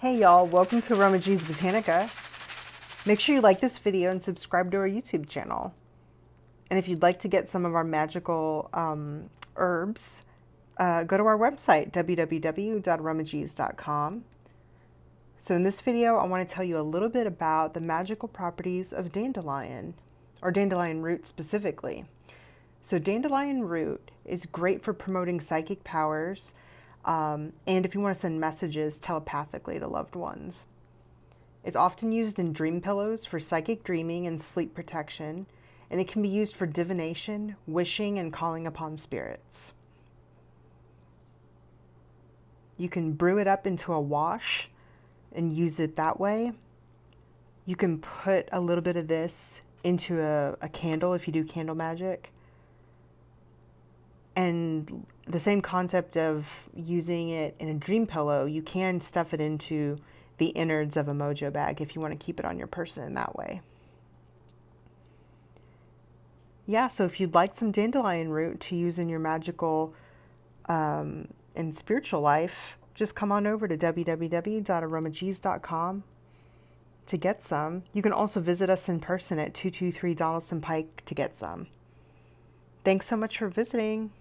Hey y'all, welcome to Aroma G's Botanica. Make sure you like this video and subscribe to our YouTube channel. And if you'd like to get some of our magical um, herbs, uh, go to our website, www.aromagees.com. So in this video, I want to tell you a little bit about the magical properties of dandelion, or dandelion root specifically. So dandelion root is great for promoting psychic powers, um, and if you want to send messages telepathically to loved ones. It's often used in dream pillows for psychic dreaming and sleep protection, and it can be used for divination, wishing, and calling upon spirits. You can brew it up into a wash and use it that way. You can put a little bit of this into a, a candle if you do candle magic and the same concept of using it in a dream pillow, you can stuff it into the innards of a mojo bag if you want to keep it on your person in that way. Yeah, so if you'd like some dandelion root to use in your magical um, and spiritual life, just come on over to www.aromagees.com to get some. You can also visit us in person at 223 Donaldson Pike to get some. Thanks so much for visiting.